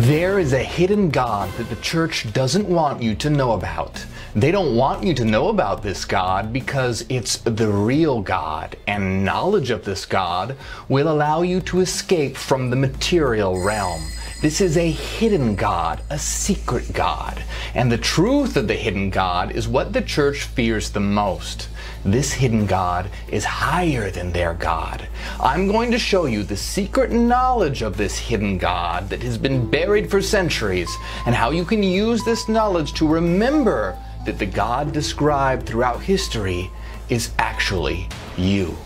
There is a hidden God that the church doesn't want you to know about. They don't want you to know about this God because it's the real God, and knowledge of this God will allow you to escape from the material realm. This is a hidden God, a secret God. And the truth of the hidden God is what the church fears the most. This hidden God is higher than their God. I'm going to show you the secret knowledge of this hidden God that has been buried for centuries and how you can use this knowledge to remember that the God described throughout history is actually you.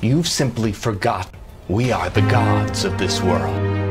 You've simply forgotten we are the gods of this world.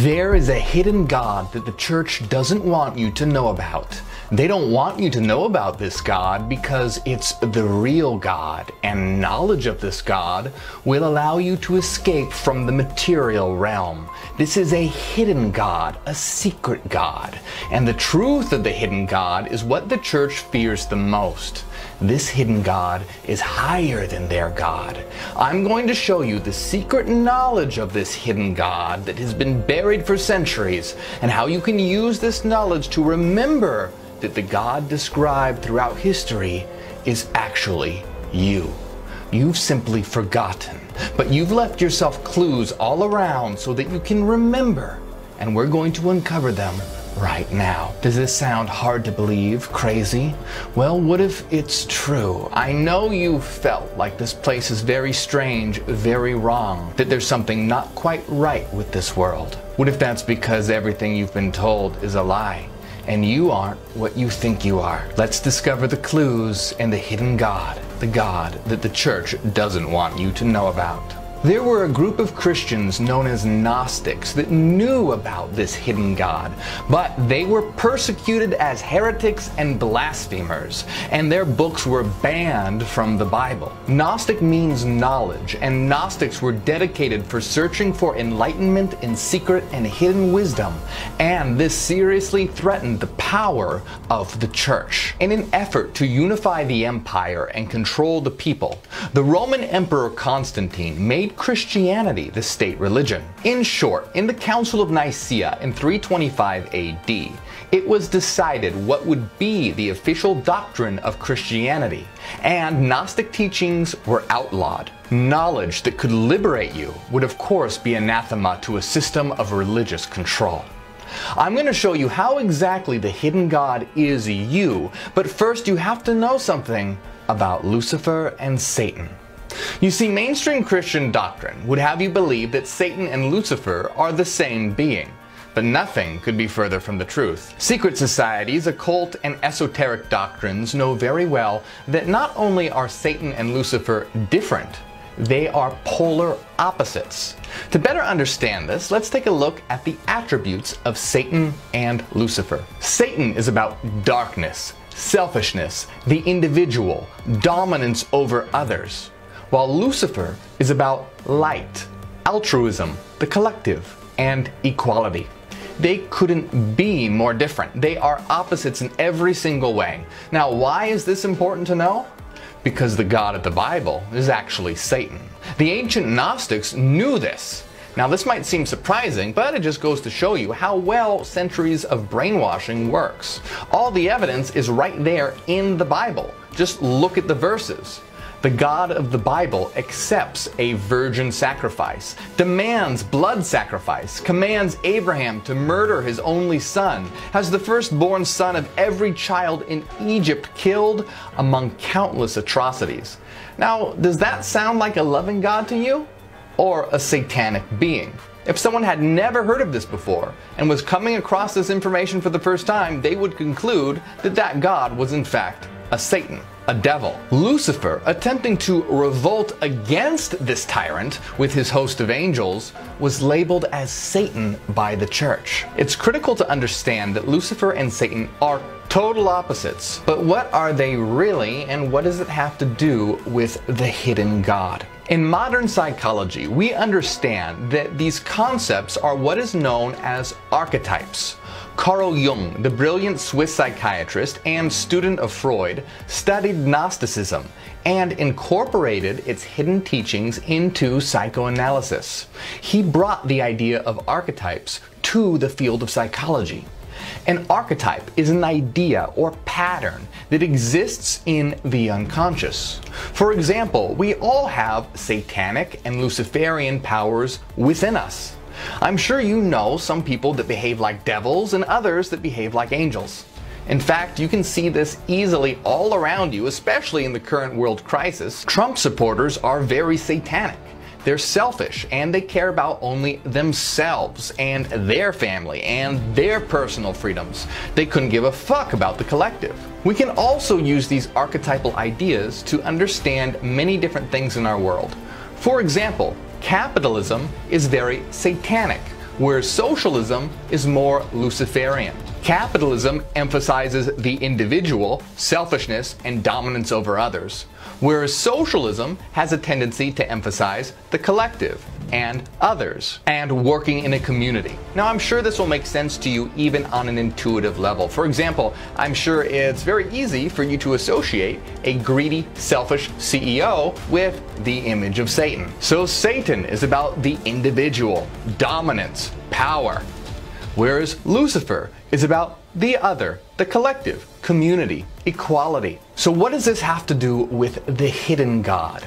There is a hidden God that the church doesn't want you to know about. They don't want you to know about this God because it's the real God, and knowledge of this God will allow you to escape from the material realm. This is a hidden God, a secret God, and the truth of the hidden God is what the church fears the most. This hidden God is higher than their God. I'm going to show you the secret knowledge of this hidden God that has been buried for centuries and how you can use this knowledge to remember that the God described throughout history is actually you. You've simply forgotten, but you've left yourself clues all around so that you can remember, and we're going to uncover them right now. Does this sound hard to believe, crazy? Well, what if it's true? I know you felt like this place is very strange, very wrong, that there's something not quite right with this world. What if that's because everything you've been told is a lie? And you aren't what you think you are. Let's discover the clues and the hidden God, the God that the church doesn't want you to know about. There were a group of Christians known as Gnostics that knew about this hidden God, but they were persecuted as heretics and blasphemers, and their books were banned from the Bible. Gnostic means knowledge, and Gnostics were dedicated for searching for enlightenment in secret and hidden wisdom, and this seriously threatened the power of the church. In an effort to unify the empire and control the people, the Roman Emperor Constantine made made Christianity the state religion. In short, in the Council of Nicaea in 325 AD, it was decided what would be the official doctrine of Christianity, and Gnostic teachings were outlawed. Knowledge that could liberate you would, of course, be anathema to a system of religious control. I'm going to show you how exactly the hidden God is you, but first you have to know something about Lucifer and Satan. You see, mainstream Christian doctrine would have you believe that Satan and Lucifer are the same being. But nothing could be further from the truth. Secret societies, occult, and esoteric doctrines know very well that not only are Satan and Lucifer different, they are polar opposites. To better understand this, let's take a look at the attributes of Satan and Lucifer. Satan is about darkness, selfishness, the individual, dominance over others while Lucifer is about light, altruism, the collective, and equality. They couldn't be more different. They are opposites in every single way. Now, why is this important to know? Because the God of the Bible is actually Satan. The ancient Gnostics knew this. Now, this might seem surprising, but it just goes to show you how well centuries of brainwashing works. All the evidence is right there in the Bible. Just look at the verses. The God of the Bible accepts a virgin sacrifice, demands blood sacrifice, commands Abraham to murder his only son, has the firstborn son of every child in Egypt killed among countless atrocities. Now, does that sound like a loving God to you? Or a satanic being? If someone had never heard of this before and was coming across this information for the first time, they would conclude that that God was in fact a Satan a devil. Lucifer, attempting to revolt against this tyrant with his host of angels, was labeled as Satan by the church. It's critical to understand that Lucifer and Satan are Total opposites. But what are they really, and what does it have to do with the hidden God? In modern psychology, we understand that these concepts are what is known as archetypes. Carl Jung, the brilliant Swiss psychiatrist and student of Freud, studied Gnosticism and incorporated its hidden teachings into psychoanalysis. He brought the idea of archetypes to the field of psychology. An archetype is an idea or pattern that exists in the unconscious. For example, we all have satanic and Luciferian powers within us. I'm sure you know some people that behave like devils and others that behave like angels. In fact, you can see this easily all around you, especially in the current world crisis. Trump supporters are very satanic. They're selfish and they care about only themselves and their family and their personal freedoms. They couldn't give a fuck about the collective. We can also use these archetypal ideas to understand many different things in our world. For example, capitalism is very satanic, whereas socialism is more Luciferian. Capitalism emphasizes the individual, selfishness, and dominance over others, whereas socialism has a tendency to emphasize the collective and others and working in a community. Now, I'm sure this will make sense to you even on an intuitive level. For example, I'm sure it's very easy for you to associate a greedy, selfish CEO with the image of Satan. So, Satan is about the individual, dominance, power, whereas Lucifer is about the other, the collective, community, equality. So, what does this have to do with the hidden God?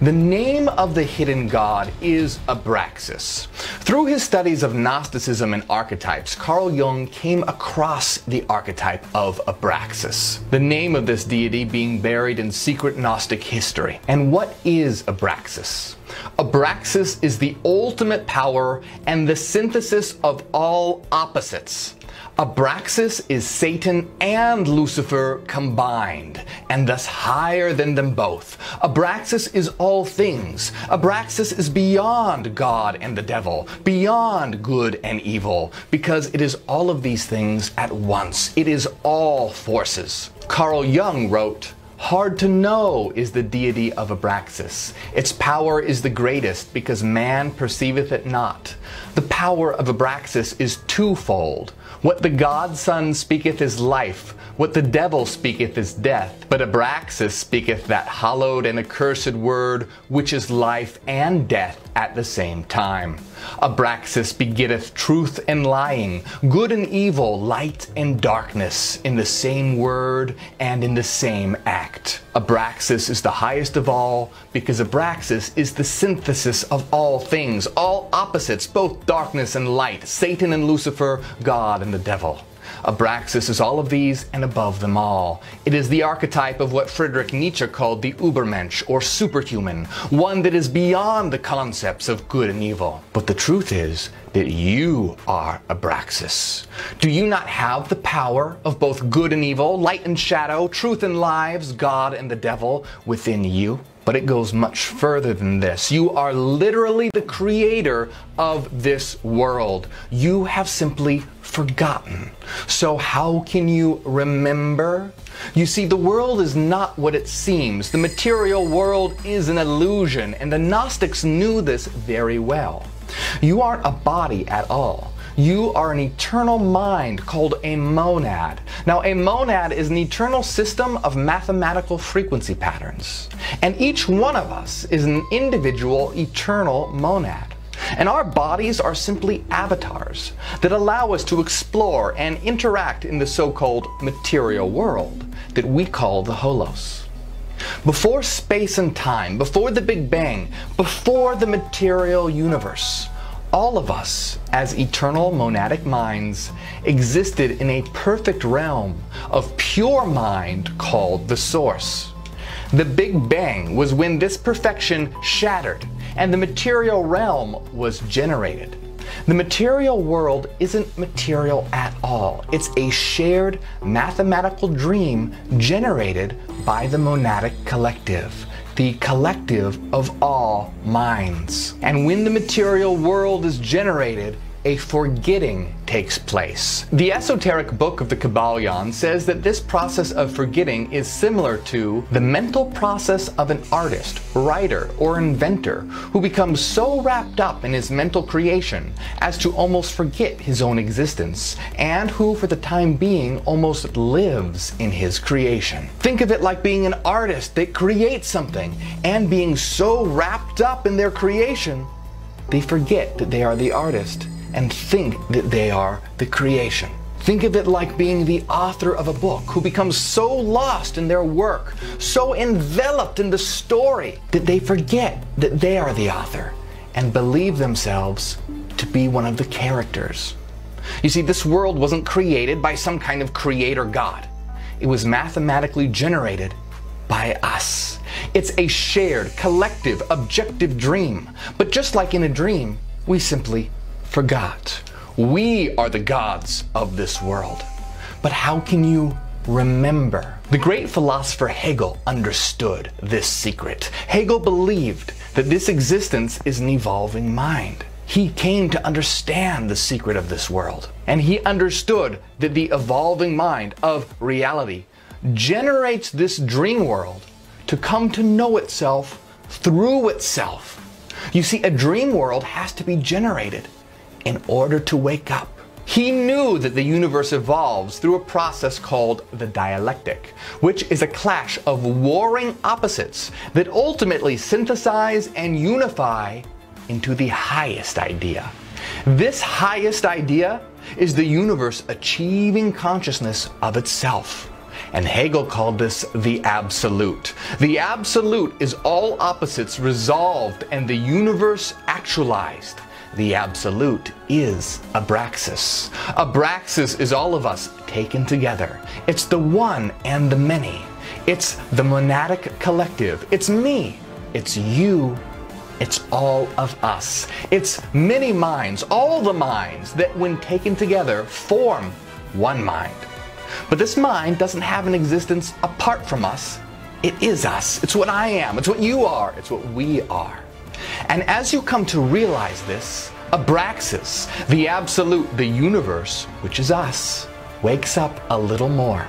The name of the hidden god is Abraxas. Through his studies of Gnosticism and archetypes, Carl Jung came across the archetype of Abraxas, the name of this deity being buried in secret Gnostic history. And what is Abraxas? Abraxas is the ultimate power and the synthesis of all opposites. Abraxas is Satan and Lucifer combined, and thus higher than them both. Abraxas is all things. Abraxas is beyond God and the devil, beyond good and evil, because it is all of these things at once. It is all forces. Carl Jung wrote, Hard to know is the deity of Abraxas. Its power is the greatest because man perceiveth it not. The power of Abraxas is twofold. What the god-sun speaketh is life, what the devil speaketh is death. But Abraxas speaketh that hallowed and accursed word, which is life and death at the same time. Abraxas begetteth truth and lying, good and evil, light and darkness, in the same word and in the same act. Abraxas is the highest of all because Abraxas is the synthesis of all things, all opposites, both darkness and light, Satan and Lucifer, God and the devil. Abraxas is all of these and above them all. It is the archetype of what Friedrich Nietzsche called the Übermensch, or superhuman, one that is beyond the concepts of good and evil. But the truth is that you are Abraxas. Do you not have the power of both good and evil, light and shadow, truth and lives, God and the devil within you? But it goes much further than this. You are literally the creator of this world. You have simply forgotten. So, how can you remember? You see, the world is not what it seems. The material world is an illusion, and the Gnostics knew this very well. You aren't a body at all. You are an eternal mind called a monad. Now, a monad is an eternal system of mathematical frequency patterns. And each one of us is an individual eternal monad. And our bodies are simply avatars that allow us to explore and interact in the so called material world that we call the holos. Before space and time, before the Big Bang, before the material universe, all of us, as eternal monadic minds, existed in a perfect realm of pure mind called the Source. The Big Bang was when this perfection shattered and the material realm was generated. The material world isn't material at all. It's a shared mathematical dream generated by the monadic collective the collective of all minds. And when the material world is generated, a forgetting takes place. The esoteric book of the Kybalion says that this process of forgetting is similar to the mental process of an artist, writer, or inventor who becomes so wrapped up in his mental creation as to almost forget his own existence, and who, for the time being, almost lives in his creation. Think of it like being an artist that creates something and being so wrapped up in their creation they forget that they are the artist and think that they are the creation. Think of it like being the author of a book who becomes so lost in their work, so enveloped in the story, that they forget that they are the author and believe themselves to be one of the characters. You see, this world wasn't created by some kind of creator God. It was mathematically generated by us. It's a shared, collective, objective dream. But just like in a dream, we simply forgot. We are the gods of this world. But how can you remember? The great philosopher Hegel understood this secret. Hegel believed that this existence is an evolving mind. He came to understand the secret of this world. And he understood that the evolving mind of reality generates this dream world to come to know itself through itself. You see, a dream world has to be generated in order to wake up. He knew that the universe evolves through a process called the dialectic, which is a clash of warring opposites that ultimately synthesize and unify into the highest idea. This highest idea is the universe achieving consciousness of itself and Hegel called this the absolute. The absolute is all opposites resolved and the universe actualized. The absolute is Abraxas. Abraxas is all of us taken together. It's the one and the many. It's the monadic collective. It's me. It's you. It's all of us. It's many minds, all the minds that, when taken together, form one mind. But this mind doesn't have an existence apart from us. It is us. It's what I am. It's what you are. It's what we are. And as you come to realize this, Abraxas, the absolute, the universe, which is us, wakes up a little more.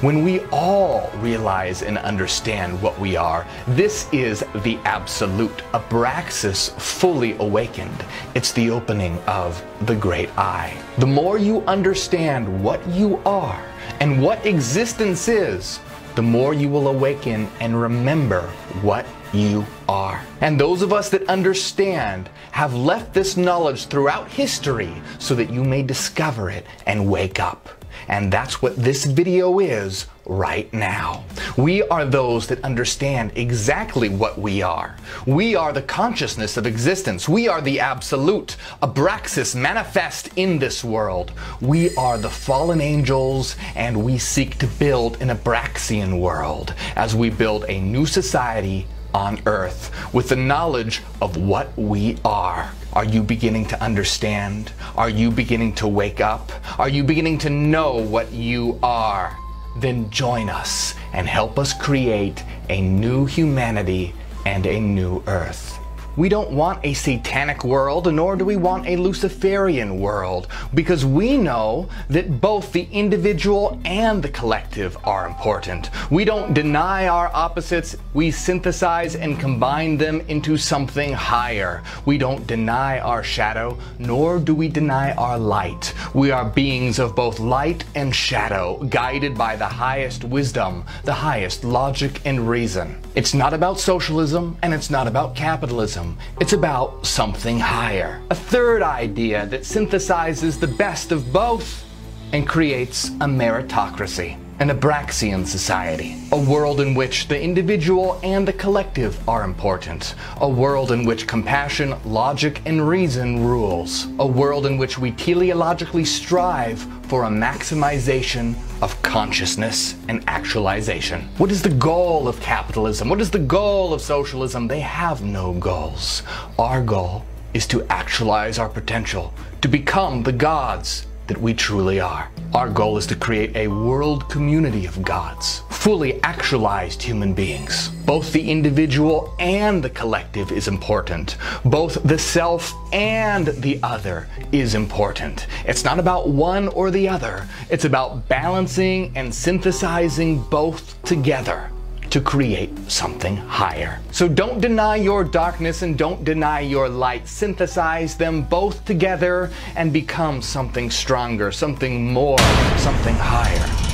When we all realize and understand what we are, this is the absolute. Abraxas fully awakened. It's the opening of the great eye. The more you understand what you are, and what existence is, the more you will awaken and remember what you are. And those of us that understand have left this knowledge throughout history so that you may discover it and wake up. And that's what this video is right now. We are those that understand exactly what we are. We are the consciousness of existence. We are the absolute, Abraxas manifest in this world. We are the fallen angels and we seek to build an Abraxian world as we build a new society on earth with the knowledge of what we are. Are you beginning to understand? Are you beginning to wake up? Are you beginning to know what you are? Then join us and help us create a new humanity and a new earth. We don't want a satanic world, nor do we want a Luciferian world, because we know that both the individual and the collective are important. We don't deny our opposites, we synthesize and combine them into something higher. We don't deny our shadow, nor do we deny our light. We are beings of both light and shadow, guided by the highest wisdom, the highest logic and reason. It's not about socialism, and it's not about capitalism. It's about something higher. A third idea that synthesizes the best of both and creates a meritocracy, an Abraxian society, a world in which the individual and the collective are important, a world in which compassion, logic, and reason rules, a world in which we teleologically strive for a maximization of consciousness and actualization. What is the goal of capitalism? What is the goal of socialism? They have no goals. Our goal is to actualize our potential, to become the gods that we truly are. Our goal is to create a world community of gods, fully actualized human beings. Both the individual and the collective is important. Both the self and the other is important. It's not about one or the other, it's about balancing and synthesizing both together to create something higher. So don't deny your darkness and don't deny your light. Synthesize them both together and become something stronger, something more, something higher.